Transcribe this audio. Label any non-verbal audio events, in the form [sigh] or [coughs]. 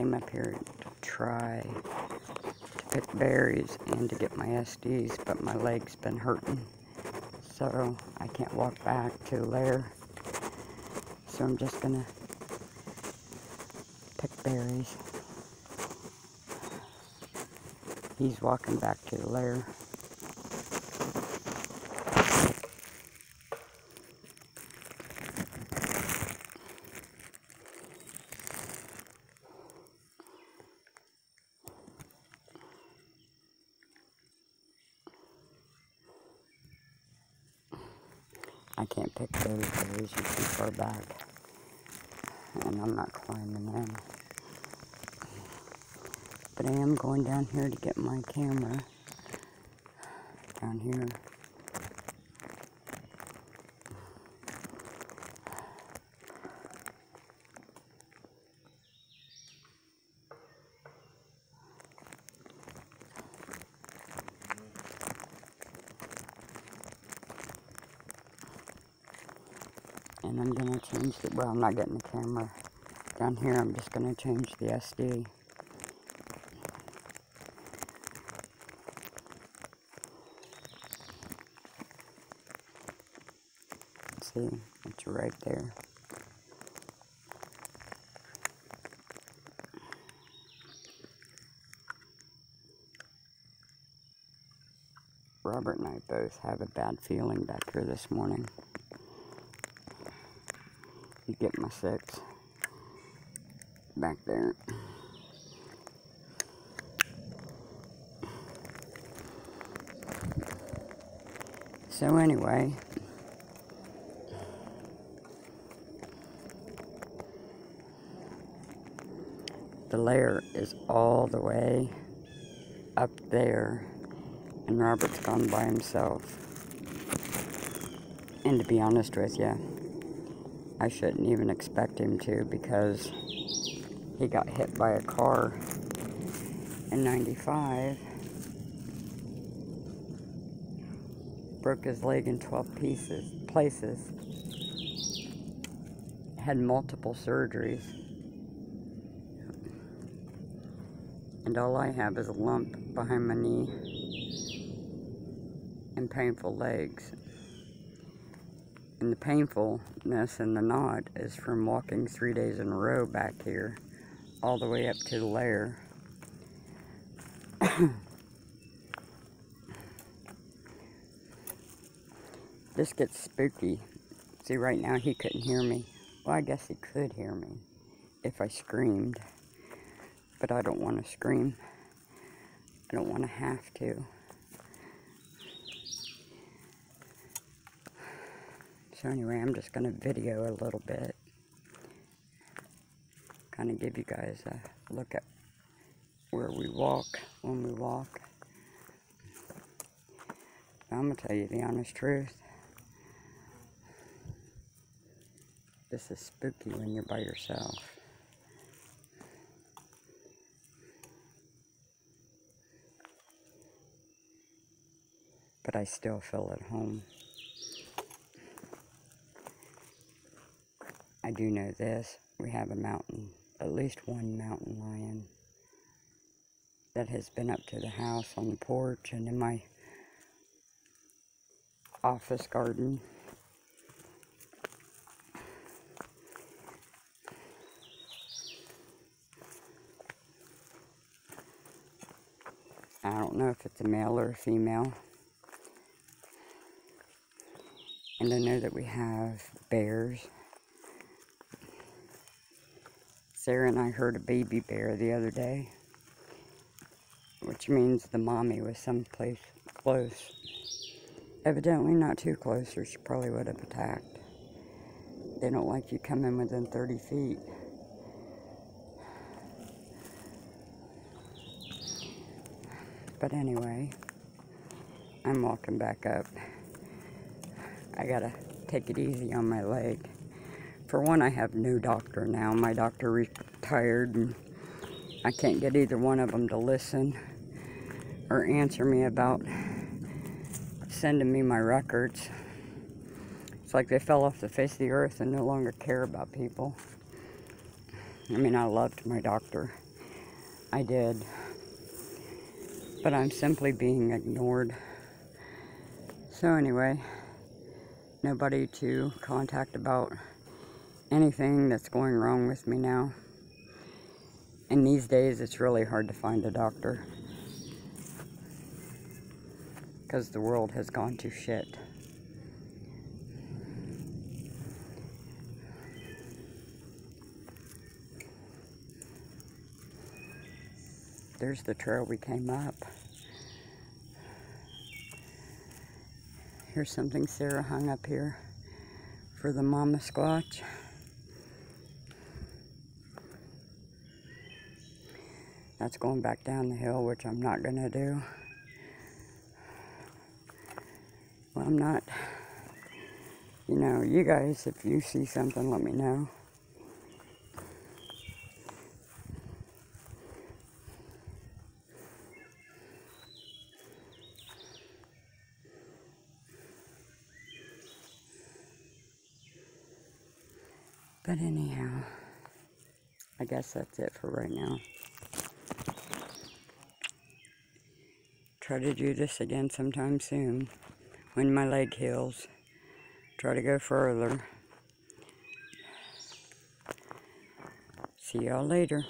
came up here to try to pick berries and to get my SDs, but my leg's been hurting. So I can't walk back to the lair. So I'm just gonna pick berries. He's walking back to the lair. I can't pick those because you're too far back. And I'm not climbing in. But I am going down here to get my camera. Down here. And I'm gonna change the, well I'm not getting the camera down here I'm just gonna change the SD see it's right there. Robert and I both have a bad feeling back here this morning get my six back there. So anyway, the lair is all the way up there and Robert's gone by himself. And to be honest with you, I shouldn't even expect him to because he got hit by a car in 95. Broke his leg in 12 pieces, places. Had multiple surgeries. And all I have is a lump behind my knee and painful legs. And the painfulness and the knot is from walking three days in a row back here, all the way up to the lair. [coughs] this gets spooky. See, right now he couldn't hear me. Well, I guess he could hear me if I screamed. But I don't want to scream. I don't want to have to. So anyway, I'm just going to video a little bit. Kind of give you guys a look at where we walk when we walk. I'm going to tell you the honest truth. This is spooky when you're by yourself. But I still feel at home. I do know this. We have a mountain, at least one mountain lion that has been up to the house on the porch and in my office garden. I don't know if it's a male or a female. And I know that we have bears. Sarah and I heard a baby bear the other day, which means the mommy was someplace close. Evidently not too close or she probably would have attacked. They don't like you coming within 30 feet. But anyway, I'm walking back up. I gotta take it easy on my leg. For one, I have no doctor now. My doctor retired and I can't get either one of them to listen or answer me about sending me my records. It's like they fell off the face of the earth and no longer care about people. I mean, I loved my doctor. I did. But I'm simply being ignored. So, anyway, nobody to contact about anything that's going wrong with me now. And these days, it's really hard to find a doctor because the world has gone to shit. There's the trail we came up. Here's something Sarah hung up here for the mama squatch. That's going back down the hill, which I'm not going to do. Well, I'm not, you know, you guys, if you see something, let me know. But anyhow, I guess that's it for right now. Try to do this again sometime soon when my leg heals. Try to go further. See y'all later.